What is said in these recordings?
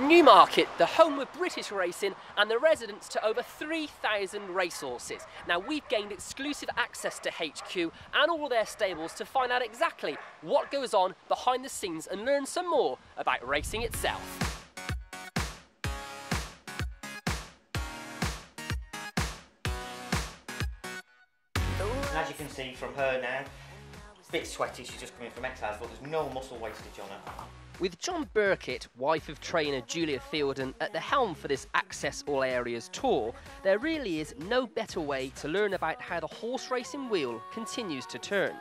Newmarket, the home of British racing and the residence to over 3,000 racehorses. Now we've gained exclusive access to HQ and all their stables to find out exactly what goes on behind the scenes and learn some more about racing itself. As you can see from her now, a bit sweaty, she's just coming from exercise, but there's no muscle wastage on her. With John Burkett, wife of trainer Julia Feilden, at the helm for this Access All Areas tour, there really is no better way to learn about how the horse racing wheel continues to turn.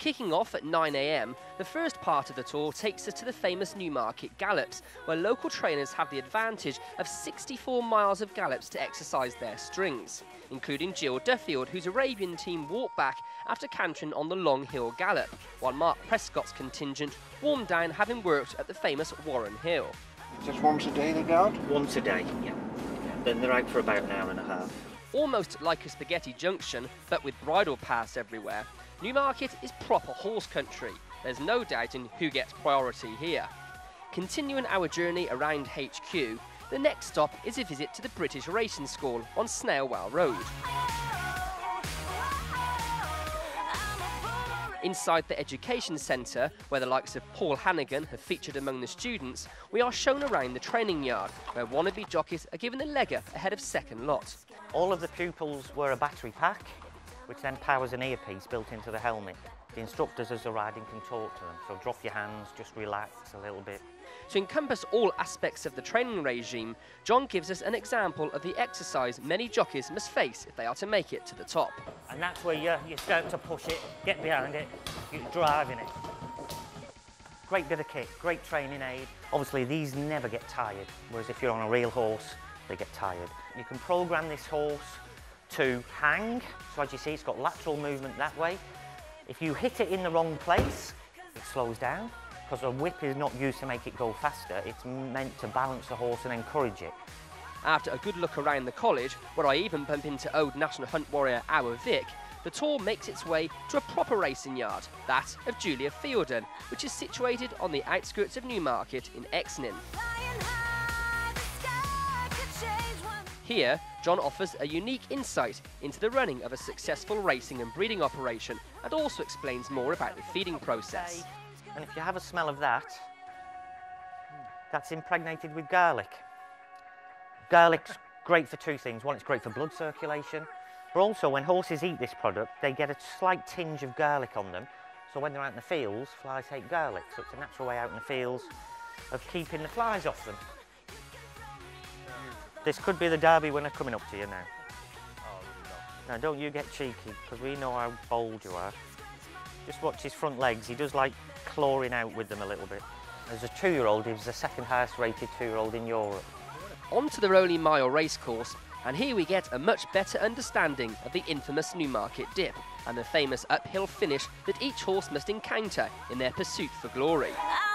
Kicking off at 9am, the first part of the tour takes us to the famous Newmarket Gallops, where local trainers have the advantage of 64 miles of gallops to exercise their strings, including Jill Duffield, whose Arabian team walked back after cantering on the Long Hill Gallop, while Mark Prescott's contingent warmed down having worked at the famous Warren Hill. Just once a day they go out? Once a day, yeah. Then they're out for about an hour and a half. Almost like a spaghetti junction, but with bridle paths everywhere, Newmarket is proper horse country. There's no doubting who gets priority here. Continuing our journey around HQ, the next stop is a visit to the British Racing School on Snailwell Road. Inside the Education Centre, where the likes of Paul Hanagan have featured among the students, we are shown around the training yard, where wannabe jockeys are given the leg up ahead of second lot. All of the pupils wear a battery pack, which then powers an earpiece built into the helmet. The instructors as they're riding can talk to them, so drop your hands, just relax a little bit. To encompass all aspects of the training regime, John gives us an example of the exercise many jockeys must face if they are to make it to the top. And that's where you, you start to push it, get behind it, you're driving it. Great bit of kit, great training aid. Obviously these never get tired, whereas if you're on a real horse, they get tired. You can program this horse to hang, so as you see it's got lateral movement that way. If you hit it in the wrong place, it slows down because a whip is not used to make it go faster, it's meant to balance the horse and encourage it. After a good look around the college, where I even bump into old National Hunt warrior Our Vic, the tour makes its way to a proper racing yard, that of Julia Feilden, which is situated on the outskirts of Newmarket in Exning. Here, John offers a unique insight into the running of a successful racing and breeding operation and also explains more about the feeding process. And if you have a smell of that, that's impregnated with garlic. Garlic's great for two things. One, it's great for blood circulation, but also when horses eat this product, they get a slight tinge of garlic on them. So when they're out in the fields, flies hate garlic. So it's a natural way out in the fields of keeping the flies off them. This could be the Derby winner coming up to you now. Oh, now don't you get cheeky, because we know how bold you are. Just watch his front legs. He does like clawing out with them a little bit. As a two-year-old, he was the second highest rated two-year-old in Europe. On to the Rowley Mile racecourse, and here we get a much better understanding of the infamous Newmarket dip and the famous uphill finish that each horse must encounter in their pursuit for glory. Oh,